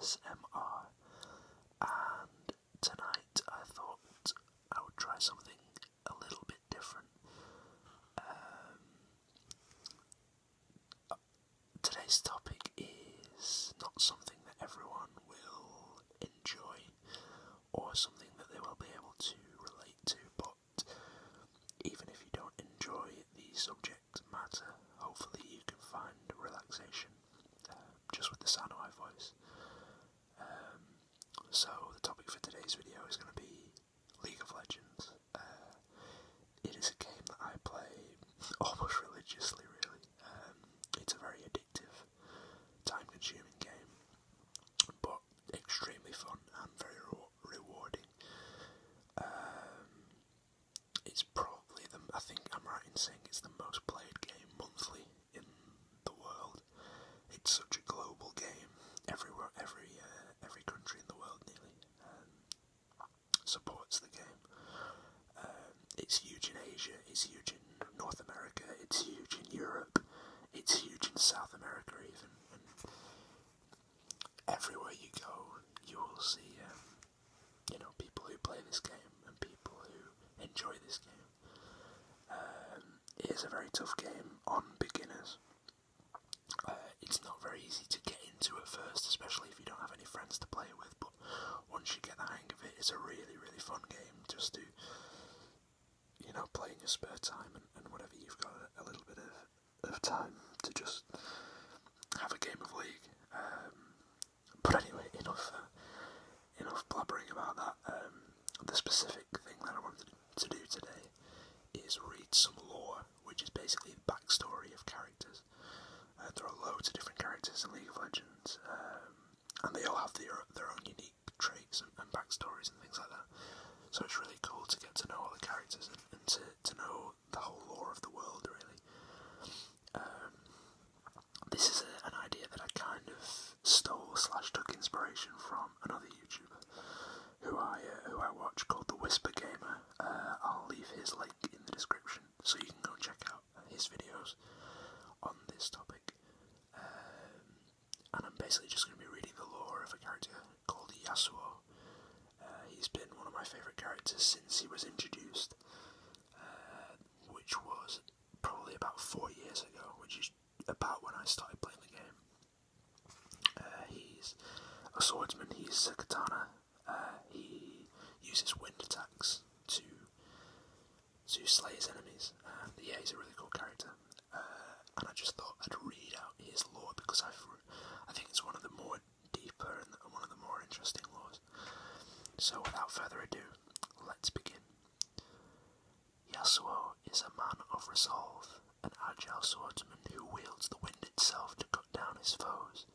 ASMR, and tonight I thought I would try something a little bit different. Um, today's topic is not something that everyone will enjoy or something that they will be able to relate to, but even if you don't enjoy the subject matter, hopefully you can find relaxation uh, just with the sound of my voice. Um, so, the topic for today's video is going to be League of Legends. Uh, it is a game that I play almost religiously, really. Um, it's a very addictive, time consuming game, but extremely fun and very rewarding. Um, it's probably the, I think I'm right in saying it's the most played game monthly in the world. It's such a global game. Everywhere, every uh, every country in the world nearly um, supports the game. Um, it's huge in Asia. It's huge in North America. It's huge in Europe. It's huge in South America even. And everywhere you go, you will see, um, you know, people who play this game and people who enjoy this game. Um, it is a very tough game on beginners. Uh, it's not very easy to get into at first, especially if you don't have any friends to play with. But once you get the hang of it, it's a really, really fun game just to, you know, play in your spare time and, and whatever you've got a, a little bit of, of time to just have a game of League. Um, but anyway, enough uh, enough blabbering about that. Um, the specific thing that I wanted to do today is read some lore, which is basically the backstory of characters. Uh, there are loads of different characters in League of Legends, um, and they all have their their own unique traits and, and backstories and things like that. So it's really cool to get to know all the characters and, and to, to know the whole lore of the world, really. Um, this is a, an idea that I kind of stole slash took inspiration from another YouTuber who I uh, who I watch called the Whisper Gamer. Uh, I'll leave his link in the description so you can go check out his videos on this topic. Um, and I'm basically just going to be reading the lore of a character called Yasuo. Uh, he's been one of my favourite characters since he was introduced, uh, which was probably about four years ago, which is about when I started playing the game. Uh, he's a swordsman, he's a katana, uh, he uses wind attacks to to slay his enemies, and yeah, he's a really cool character. Uh, and I just thought I'd read out his lore because I've, I think it's one of the more deeper and one of the more interesting lores. So without further ado, let's begin. Yasuo is a man of resolve, an agile swordsman who wields the wind itself to cut down his foes.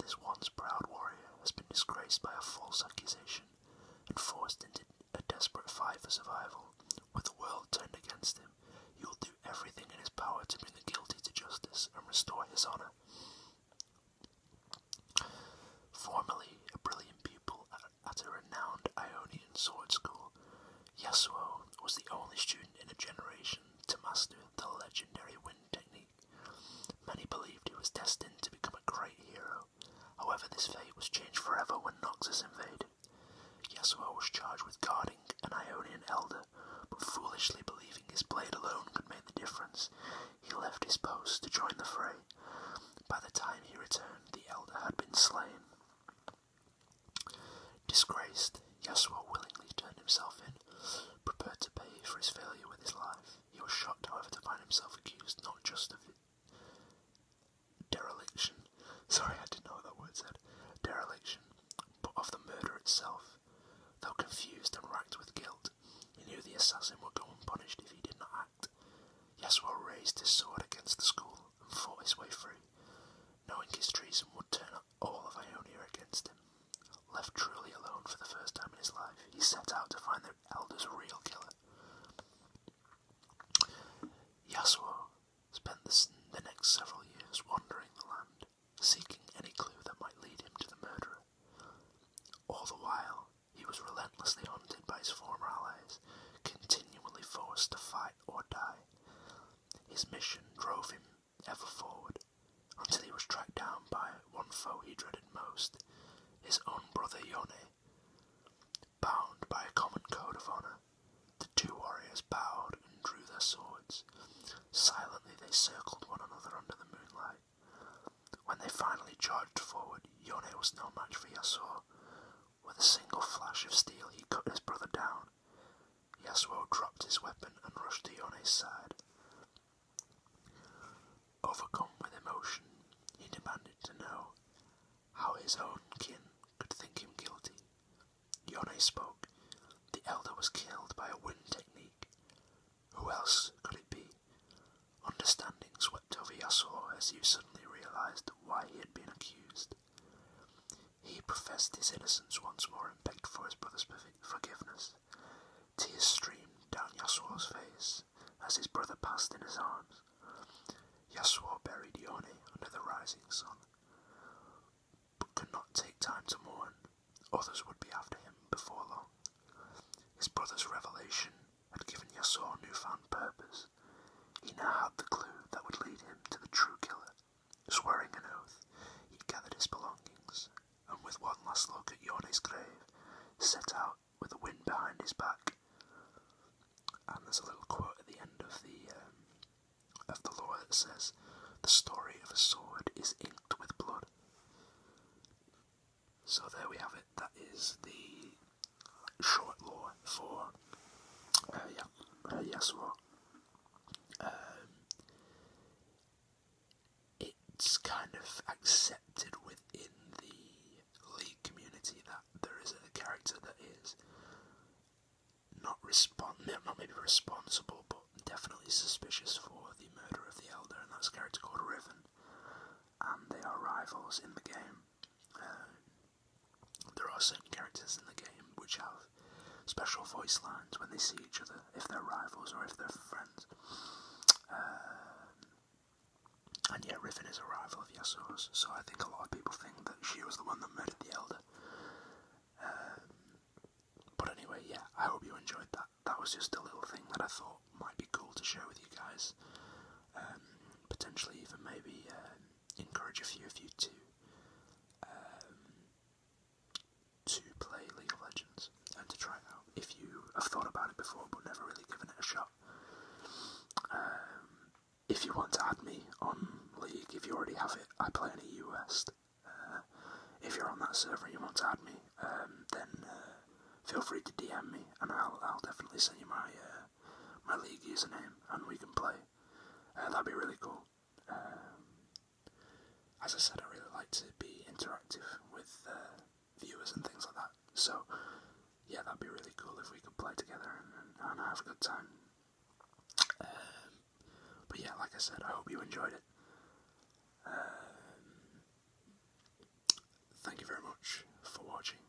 This once proud warrior has been disgraced by a false accusation and forced into a desperate fight for survival. With the world turned against him, he will do everything in his power to bring the guilty to justice and restore his honour. Formerly a brilliant pupil at a renowned Ionian sword school, Yasuo was the only student in a generation to master the legendary wind technique. Many believed he was destined to become a great hero. However, this fate was changed forever when Noxus invaded. Yasuo was charged with guarding an Ionian elder, but foolishly believing his blade alone could make the difference, he left his post to join the fray. By the time he returned, the elder had been slain. Disgraced, Yasuo himself in, prepared to pay for his failure with his life. He was shocked, however, to find himself accused not just of dereliction, sorry, I didn't know what that word said, dereliction, but of the murder itself. Though confused and racked with guilt, he knew the assassin would go unpunished if he did not act. Yasuo raised his sword against the school and fought his way free, knowing his treason would turn all of Ionia against him. Left truly alone for the first time in his life, he set out to find the Elder's real killer. Yasuo spent the, the next several years wandering the land, seeking any clue that might lead him to the murderer. All the while, he was relentlessly hunted by his former allies, continually forced to fight or die. His mission drove him ever forward, until he was tracked down by one foe he dreaded most, his own brother Yone. Bound by a common code of honour, the two warriors bowed and drew their swords. Silently they circled one another under the moonlight. When they finally charged forward, Yone was no match for Yasuo. With a single flash of steel, he cut his brother down. Yasuo dropped his weapon and rushed to Yone's side. Overcome with emotion, he demanded to know how his own kin could think him guilty. Yone spoke. The elder was killed by a wind technique. Who else could it be? Understanding swept over Yasuo as he suddenly realized why he had been accused. He professed his innocence once more and begged for his brother's forgiveness. Tears streamed down Yasuo's face as his brother passed in his arms. Yasuo buried Yone under the rising sun, but could not take time to mourn. Others would be after him before long. His brother's revelation had given Newfound purpose. He now had the clue that would lead him to the true killer. Swearing an oath, he gathered his belongings, and with one last look at Yone's grave, set out with the wind behind his back. And there's a little quote at the end of the um, of the lore that says, "The story of a sword is inked with blood." So there we have it. That is the short lore for uh, uh, Yasuo. Um, it's kind of accepted within the League community that there is a character that is not respon not maybe responsible, but definitely suspicious for the murder of the Elder, and that's a character called Riven. And they are rivals in the game. Uh, there are certain characters in the game which have special voice lines when they see each other, if they're rivals or if they're friends. Uh, and yeah, Riven is a rival of Yasuo's, so I think a lot of people think that she was the one that murdered the Elder. Um, but anyway, yeah, I hope you enjoyed that. That was just a little thing that I thought might be cool to share with you guys. Um, potentially even maybe um, encourage a few of you to um, to play League of Legends and to try it out if you have thought about it before but never really given it a shot. if you want to add me on League, if you already have it, I play in a US. Uh, if you're on that server and you want to add me, then uh, feel free to DM me, and I'll I'll definitely send you my uh, my league username, and we can play. Uh, that'd be really cool. Um, as I said, I really like to be interactive with uh, viewers and things like that. So yeah, that'd be really cool if we could play together and, and, have a good time. Um, but yeah, like I said, I hope you enjoyed it. Um, thank you very much for watching.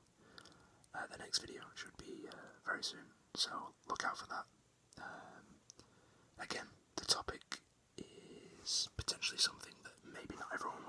Uh, the next video should be uh, very soon, so look out for that. Um, again, the topic is potentially something that maybe not everyone